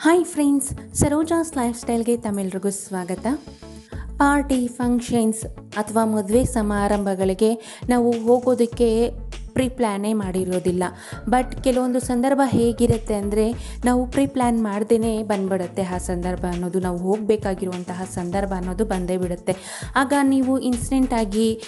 Hi friends Saroja's life ಸ್ಟೈಲ್ಗೆ ತಮ್ಮೆಲ್ರಿಗೂ ಸ್ವಾಗತ. ಪಾರ್ಟಿ ಫಂಕ್ಷನ್ಸ್ ಅಥವಾ ಮದುವೆ ಸಮಾರಂಭಗಳಿಗೆ ನಾವು ಹೋಗೋದಕ್ಕೆ ಪ್ರೀ ಪ್ಲ್ಯಾನೇ ಮಾಡಿರೋದಿಲ್ಲ. ಬಟ್ ಕೆಲವೊಂದು ಸಂದರ್ಭ ಹೇಗಿರುತ್ತೆ ಅಂದರೆ ನಾವು ಪ್ರೀ ಪ್ಲ್ಯಾನ್ ಮಾಡ್ದೇ ಬಂದ್ಬಿಡುತ್ತೆ ಆ ಸಂದರ್ಭ ಅನ್ನೋದು, ನಾವು ಹೋಗಬೇಕಾಗಿರುವಂತಹ ಸಂದರ್ಭ ಅನ್ನೋದು ಬಂದೇ ಬಿಡುತ್ತೆ. ಆಗ ನೀವು ಇನ್ಸ್ಟೆಂಟಾಗಿ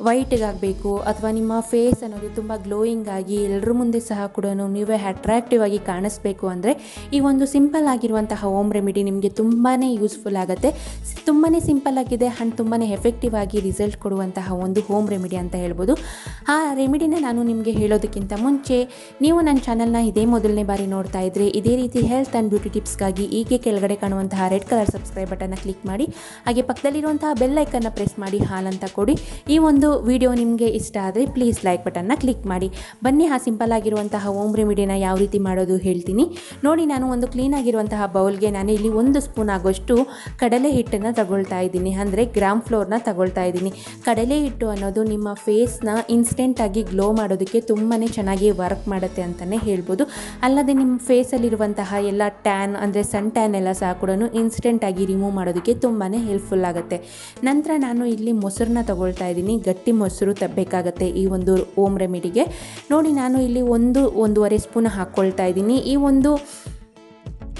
ವೈಟ್ಗಾಗಬೇಕು ಅಥವಾ ನಿಮ್ಮ ಫೇಸ್ ಅನ್ನೋದು ತುಂಬ ಗ್ಲೋಯಿಂಗ್ ಆಗಿ ಎಲ್ಲರ ಮುಂದೆ ಸಹ ಕೂಡ ನೀವೇ ಅಟ್ರಾಕ್ಟಿವ್ ಆಗಿ ಕಾಣಿಸ್ಬೇಕು ಅಂದರೆ ಈ ಒಂದು ಸಿಂಪಲ್ ಆಗಿರುವಂತಹ ಹೋಮ್ ರೆಮಿಡಿ ನಿಮಗೆ ತುಂಬಾ ಯೂಸ್ಫುಲ್ ಆಗುತ್ತೆ. ತುಂಬಾ ಸಿಂಪಲ್ ಆಗಿದೆ ಆ್ಯಂಡ್ ತುಂಬಾ ಎಫೆಕ್ಟಿವ್ ಆಗಿ ರಿಸಲ್ಟ್ ಕೊಡುವಂತಹ ಒಂದು ಹೋಮ್ ರೆಮಿಡಿ ಅಂತ ಹೇಳ್ಬೋದು. ಆ ರೆಮಿಡಿನ ನಾನು ನಿಮಗೆ ಹೇಳೋದಕ್ಕಿಂತ ಮುಂಚೆ, ನೀವು ನನ್ನ ಚಾನಲ್ನ ಇದೇ ಮೊದಲನೇ ಬಾರಿ ನೋಡ್ತಾ ಇದ್ದರೆ ಇದೇ ರೀತಿ ಹೆಲ್ತ್ ಆ್ಯಂಡ್ ಬ್ಯೂಟಿ ಟಿಪ್ಸ್ಗಾಗಿ ಈಗೇ ಕೆಳಗಡೆ ಕಾಣುವಂತಹ ರೆಡ್ ಕಲರ್ ಸಬ್ಸ್ಕ್ರೈಬ್ ಬಟನ್ನ ಕ್ಲಿಕ್ ಮಾಡಿ, ಹಾಗೆ ಪಕ್ಕದಲ್ಲಿರುವಂತಹ ಬೆಲ್ ಪ್ರೆಸ್ ಮಾಡಿ ಹಾಲ್ ಅಂತ ಕೊಡಿ. ಈ ಒಂದು ವಿಡಿಯೋ ನಿಮಗೆ ಇಷ್ಟ ಆದರೆ ಪ್ಲೀಸ್ ಲೈಕ್ ಬಟನ್ನ ಕ್ಲಿಕ್ ಮಾಡಿ. ಬನ್ನಿ ಆ ಸಿಂಪಲ್ ಆಗಿರುವಂತಹ ಓಮ್ ರೆಮಿಡಿನ ಯಾವ ರೀತಿ ಮಾಡೋದು ಹೇಳ್ತೀನಿ. ನೋಡಿ, ನಾನು ಒಂದು ಕ್ಲೀನ್ ಆಗಿರುವಂತಹ ಬೌಲ್ಗೆ ನಾನು ಇಲ್ಲಿ ಒಂದು ಸ್ಪೂನ್ ಆಗೋಷ್ಟು ಕಡಲೆ ಹಿಟ್ಟನ್ನು ತಗೊಳ್ತಾ ಇದ್ದೀನಿ. ಅಂದರೆ ಗ್ರಾಮ್ ಫ್ಲೋರ್ನ ತಗೊಳ್ತಾ ಇದ್ದೀನಿ. ಕಡಲೆ ಹಿಟ್ಟು ಅನ್ನೋದು ನಿಮ್ಮ ಫೇಸ್ನ ಇನ್ಸ್ಟೆಂಟಾಗಿ ಗ್ಲೋ ಮಾಡೋದಕ್ಕೆ ತುಂಬಾ ಚೆನ್ನಾಗಿ ವರ್ಕ್ ಮಾಡುತ್ತೆ ಅಂತಲೇ ಹೇಳ್ಬೋದು. ಅಲ್ಲದೆ ನಿಮ್ಮ ಫೇಸಲ್ಲಿರುವಂತಹ ಎಲ್ಲ ಟ್ಯಾನ್ ಅಂದರೆ ಸನ್ ಟ್ಯಾನ್ ಎಲ್ಲ ಸಹ ಕೂಡ ಇನ್ಸ್ಟೆಂಟಾಗಿ ರಿಮೂವ್ ಮಾಡೋದಕ್ಕೆ ತುಂಬಾ ಹೆಲ್ಪ್ಫುಲ್ ಆಗುತ್ತೆ. ನಂತರ ನಾನು ಇಲ್ಲಿ ಮೊಸರನ್ನ ತಗೊಳ್ತಾ ಇದ್ದೀನಿ. ಗಟ್ಟಿ ಮೊಸರು ತಬ್ಬೇಕಾಗತ್ತೆ ಬೇಕಾಗುತ್ತೆ ಈ ಒಂದು ಓಮ್ ರೆಮಿಡಿಗೆ ನೋಡಿ, ನಾನು ಇಲ್ಲಿ ಒಂದು ಒಂದೂವರೆ ಸ್ಪೂನ್ ಹಾಕ್ಕೊಳ್ತಾ ಇದ್ದೀನಿ. ಈ ಒಂದು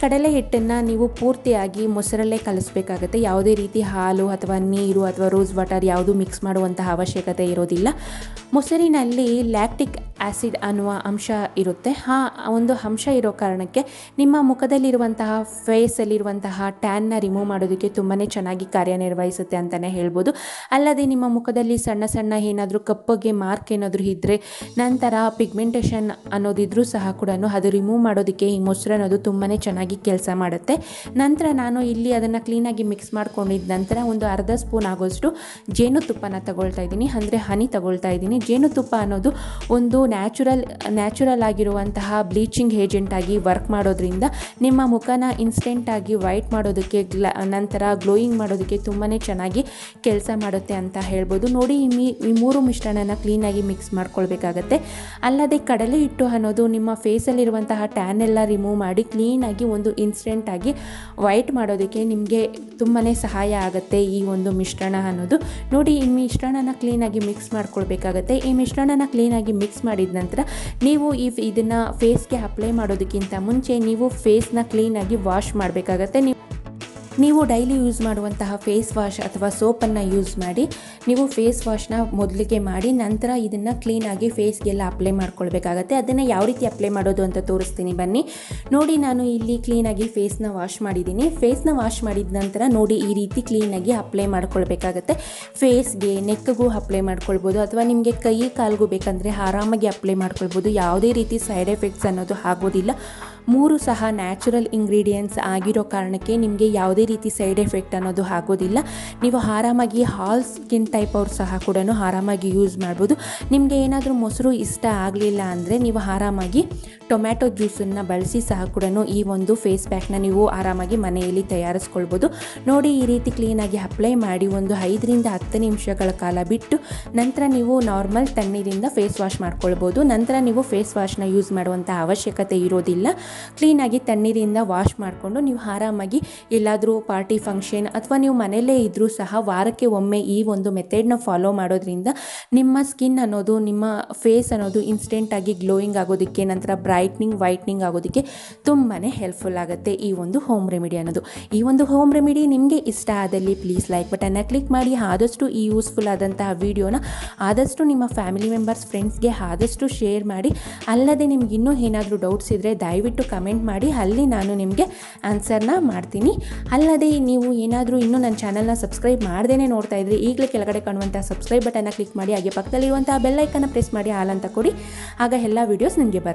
ಕಡಲೆ ಹಿಟ್ಟನ್ನು ನೀವು ಪೂರ್ತಿಯಾಗಿ ಮೊಸರಲ್ಲೇ ಕಲಿಸ್ಬೇಕಾಗತ್ತೆ. ಯಾವುದೇ ರೀತಿ ಹಾಲು ಅಥವಾ ನೀರು ಅಥವಾ ರೋಸ್ ವಾಟರ್ ಯಾವುದು ಮಿಕ್ಸ್ ಮಾಡುವಂತಹ ಅವಶ್ಯಕತೆ ಇರೋದಿಲ್ಲ. ಮೊಸರಿನಲ್ಲಿ ಲ್ಯಾಕ್ಟಿಕ್ ಆ್ಯಸಿಡ್ ಅನ್ನುವ ಅಂಶ ಇರುತ್ತೆ. ಆ ಒಂದು ಅಂಶ ಇರೋ ಕಾರಣಕ್ಕೆ ನಿಮ್ಮ ಮುಖದಲ್ಲಿರುವಂತಹ ಫೇಸಲ್ಲಿರುವಂತಹ ಟ್ಯಾನ್ನ ರಿಮೂವ್ ಮಾಡೋದಕ್ಕೆ ತುಂಬಾ ಚೆನ್ನಾಗಿ ಕಾರ್ಯನಿರ್ವಹಿಸುತ್ತೆ ಅಂತಲೇ ಹೇಳ್ಬೋದು. ಅಲ್ಲದೆ ನಿಮ್ಮ ಮುಖದಲ್ಲಿ ಸಣ್ಣ ಸಣ್ಣ ಏನಾದರೂ ಕಪ್ಪಗೆ ಮಾರ್ಕ್ ಏನಾದರೂ ಇದ್ದರೆ ನಂತರ ಪಿಗ್ಮೆಂಟೇಷನ್ ಅನ್ನೋದಿದ್ರೂ ಸಹ ಕೂಡ ಅದು ರಿಮೂವ್ ಮಾಡೋದಕ್ಕೆ ಈ ಮೊಸರು ಅನ್ನೋದು ತುಂಬಾ ಚೆನ್ನಾಗಿ ಕೆಲಸ ಮಾಡುತ್ತೆ. ನಂತರ ನಾನು ಇಲ್ಲಿ ಅದನ್ನು ಕ್ಲೀನಾಗಿ ಮಿಕ್ಸ್ ಮಾಡ್ಕೊಂಡಿದ್ದ ನಂತರ ಒಂದು ಅರ್ಧ ಸ್ಪೂನ್ ಆಗೋಷ್ಟು ಜೇನುತುಪ್ಪನ ತಗೊಳ್ತಾ ಇದ್ದೀನಿ. ಅಂದರೆ ಹನಿ ತಗೊಳ್ತಾ ಇದ್ದೀನಿ. ಜೇನುತುಪ್ಪ ಅನ್ನೋದು ಒಂದು ನ್ಯಾಚುರಲ್ ನ್ಯಾಚುರಲ್ ಆಗಿರುವಂತಹ ಬ್ಲೀಚಿಂಗ್ ಏಜೆಂಟ್ ಆಗಿ ವರ್ಕ್ ಮಾಡೋದ್ರಿಂದ ನಿಮ್ಮ ಮುಖನ ಇನ್ಸ್ಟೆಂಟಾಗಿ ವೈಟ್ ಮಾಡೋದಕ್ಕೆ, ಗ್ಲ, ನಂತರ ಗ್ಲೋಯಿಂಗ್ ಮಾಡೋದಕ್ಕೆ ತುಂಬಾ ಚೆನ್ನಾಗಿ ಕೆಲಸ ಮಾಡುತ್ತೆ ಅಂತ ಹೇಳ್ಬೋದು. ನೋಡಿ, ಈ ಈ ಮೂರು ಮಿಶ್ರಣನ ಕ್ಲೀನಾಗಿ ಮಿಕ್ಸ್ ಮಾಡ್ಕೊಳ್ಬೇಕಾಗತ್ತೆ. ಅಲ್ಲದೆ ಕಡಲೆ ಹಿಟ್ಟು ಅನ್ನೋದು ನಿಮ್ಮ ಫೇಸಲ್ಲಿರುವಂತಹ ಟ್ಯಾನ್ ಎಲ್ಲ ರಿಮೂವ್ ಮಾಡಿ ಕ್ಲೀನಾಗಿ ಒಂದು ಇನ್ಸ್ಟೆಂಟಾಗಿ ವೈಟ್ ಮಾಡೋದಕ್ಕೆ ನಿಮಗೆ ತುಂಬಾ ಸಹಾಯ ಆಗುತ್ತೆ ಈ ಒಂದು ಮಿಶ್ರಣ ಅನ್ನೋದು. ನೋಡಿ, ಈ ಮಿಶ್ರಣನ ಕ್ಲೀನಾಗಿ ಮಿಕ್ಸ್ ಮಾಡ್ಕೊಳ್ಬೇಕಾಗತ್ತೆ. ಈ ಮಿಶ್ರಣನ ಕ್ಲೀನಾಗಿ ಮಿಕ್ಸ್ ಮಾಡಿದ ನಂತರ ನೀವು ಈ ಇದನ್ನು ಫೇಸ್ಗೆ ಅಪ್ಲೈ ಮಾಡೋದಕ್ಕಿಂತ ಮುಂಚೆ ನೀವು ಫೇಸ್ನ ಕ್ಲೀನಾಗಿ ವಾಶ್ ಮಾಡಬೇಕಾಗತ್ತೆ. ನೀವು ನೀವು ಡೈಲಿ ಯೂಸ್ ಮಾಡುವಂತಹ ಫೇಸ್ ವಾಶ್ ಅಥವಾ ಸೋಪನ್ನು ಯೂಸ್ ಮಾಡಿ, ನೀವು ಫೇಸ್ ವಾಶ್ನ ಮೊದಲಿಗೆ ಮಾಡಿ, ನಂತರ ಇದನ್ನು ಕ್ಲೀನಾಗಿ ಫೇಸ್ಗೆಲ್ಲ ಅಪ್ಲೈ ಮಾಡ್ಕೊಳ್ಬೇಕಾಗತ್ತೆ. ಅದನ್ನು ಯಾವ ರೀತಿ ಅಪ್ಲೈ ಮಾಡೋದು ಅಂತ ತೋರಿಸ್ತೀನಿ ಬನ್ನಿ. ನೋಡಿ, ನಾನು ಇಲ್ಲಿ ಕ್ಲೀನಾಗಿ ಫೇಸ್ನ ವಾಶ್ ಮಾಡಿದ್ದೀನಿ. ಫೇಸ್ನ ವಾಶ್ ಮಾಡಿದ ನಂತರ ನೋಡಿ, ಈ ರೀತಿ ಕ್ಲೀನಾಗಿ ಅಪ್ಲೈ ಮಾಡ್ಕೊಳ್ಬೇಕಾಗತ್ತೆ. ಫೇಸ್ಗೆ ನೆಕ್ಗೂ ಅಪ್ಲೈ ಮಾಡ್ಕೊಳ್ಬೋದು, ಅಥವಾ ನಿಮಗೆ ಕೈ, ಕಾಲ್ಗೂ ಬೇಕಂದರೆ ಆರಾಮಾಗಿ ಅಪ್ಲೈ ಮಾಡ್ಕೊಳ್ಬೋದು. ಯಾವುದೇ ರೀತಿ ಸೈಡ್ ಎಫೆಕ್ಟ್ಸ್ ಅನ್ನೋದು ಆಗೋದಿಲ್ಲ. ಮೂರು ಸಹ ನ್ಯಾಚುರಲ್ ಇಂಗ್ರೀಡಿಯೆಂಟ್ಸ್ ಆಗಿರೋ ಕಾರಣಕ್ಕೆ ನಿಮಗೆ ಯಾವುದೇ ರೀತಿ ಸೈಡ್ ಎಫೆಕ್ಟ್ ಅನ್ನೋದು ಆಗೋದಿಲ್ಲ. ನೀವು ಆರಾಮಾಗಿ ಹಾಲ್ ಸ್ಕಿನ್ ಟೈಪ್ ಅವ್ರು ಸಹ ಕೂಡ ಆರಾಮಾಗಿ ಯೂಸ್ ಮಾಡ್ಬೋದು. ನಿಮಗೆ ಏನಾದರೂ ಮೊಸರು ಇಷ್ಟ ಆಗಲಿಲ್ಲ ಅಂದರೆ ನೀವು ಆರಾಮಾಗಿ ಟೊಮ್ಯಾಟೊ ಜ್ಯೂಸನ್ನು ಬಳಸಿ ಸಹ ಕೂಡ ಈ ಒಂದು ಫೇಸ್ ಪ್ಯಾಕ್ನ ನೀವು ಆರಾಮಾಗಿ ಮನೆಯಲ್ಲಿ ತಯಾರಿಸ್ಕೊಳ್ಬೋದು. ನೋಡಿ ಈ ರೀತಿ ಕ್ಲೀನಾಗಿ ಅಪ್ಲೈ ಮಾಡಿ ಒಂದು ಐದರಿಂದ ಹತ್ತು ನಿಮಿಷಗಳ ಕಾಲ ಬಿಟ್ಟು ನಂತರ ನೀವು ನಾರ್ಮಲ್ ತಣ್ಣೀರಿಂದ ಫೇಸ್ ವಾಶ್ ಮಾಡ್ಕೊಳ್ಬೋದು. ನಂತರ ನೀವು ಫೇಸ್ ವಾಶ್ನ ಯೂಸ್ ಮಾಡುವಂಥ ಅವಶ್ಯಕತೆ ಇರೋದಿಲ್ಲ. ಕ್ಲೀನಾಗಿ ತಣ್ಣೀರಿಂದ ವಾಶ್ ಮಾಡಿಕೊಂಡು ನೀವು ಆರಾಮಾಗಿ ಎಲ್ಲಾದರೂ ಪಾರ್ಟಿ ಫಂಕ್ಷನ್ ಅಥವಾ ನೀವು ಮನೆಯಲ್ಲೇ ಇದ್ದರೂ ಸಹ ವಾರಕ್ಕೆ ಒಮ್ಮೆ ಈ ಒಂದು ಮೆಥಡ್ನ ಫಾಲೋ ಮಾಡೋದ್ರಿಂದ ನಿಮ್ಮ ಸ್ಕಿನ್ ಅನ್ನೋದು, ನಿಮ್ಮ ಫೇಸ್ ಅನ್ನೋದು ಇನ್ಸ್ಟೆಂಟಾಗಿ ಗ್ಲೋಯಿಂಗ್ ಆಗೋದಕ್ಕೆ, ನಂತರ ಬ್ರೈಟ್ನಿಂಗ್ ವೈಟ್ನಿಂಗ್ ಆಗೋದಕ್ಕೆ ತುಂಬಾ ಹೆಲ್ಪ್ಫುಲ್ ಆಗುತ್ತೆ ಈ ಒಂದು ಹೋಮ್ ರೆಮಿಡಿ ಅನ್ನೋದು. ಈ ಒಂದು ಹೋಮ್ ರೆಮಿಡಿ ನಿಮಗೆ ಇಷ್ಟ ಆದಲ್ಲಿ ಪ್ಲೀಸ್ ಲೈಕ್ ಬಟನ್ನ ಕ್ಲಿಕ್ ಮಾಡಿ. ಆದಷ್ಟು ಈ ಯೂಸ್ಫುಲ್ ಆದಂತಹ ವಿಡಿಯೋನ ಆದಷ್ಟು ನಿಮ್ಮ ಫ್ಯಾಮಿಲಿ ಮೆಂಬರ್ಸ್ ಫ್ರೆಂಡ್ಸ್ಗೆ ಆದಷ್ಟು ಶೇರ್ ಮಾಡಿ. ಅಲ್ಲದೆ ನಿಮ್ಗೆ ಇನ್ನೂ ಏನಾದರೂ ಡೌಟ್ಸ್ ಇದ್ದರೆ ದಯವಿಟ್ಟು ಕಮೆಂಟ್ ಮಾಡಿ, ಅಲ್ಲಿ ನಾನು ನಿಮಗೆ ಆನ್ಸರ್ನ ಮಾಡ್ತೀನಿ. ಅಲ್ಲದೆ, ನೀವು ಏನಾದರೂ ಇನ್ನೂ ನನ್ನ ಚಾನಲ್ನ ಸಬ್ಸ್ಕ್ರೈಬ್ ಮಾಡ್ದೇ ನೋಡ್ತಾ ಇದ್ರೆ, ಈಗಲೇ ಕೆಳಗಡೆ ಕಾಣುವಂಥ ಸಬ್ಸ್ಕ್ರೈಬ್ ಬಟನ್ನ ಕ್ಲಿಕ್ ಮಾಡಿ, ಹಾಗೆ ಪಕ್ಕದಲ್ಲಿರುವಂಥ ಬೆಲ್ ಐಕನ್ನ ಪ್ರೆಸ್ ಮಾಡಿ ಹಾಲಂತ ಕೊಡಿ. ಆಗ ಎಲ್ಲ ವೀಡಿಯೋಸ್ ನಿಮಗೆ ಬರುತ್ತೆ.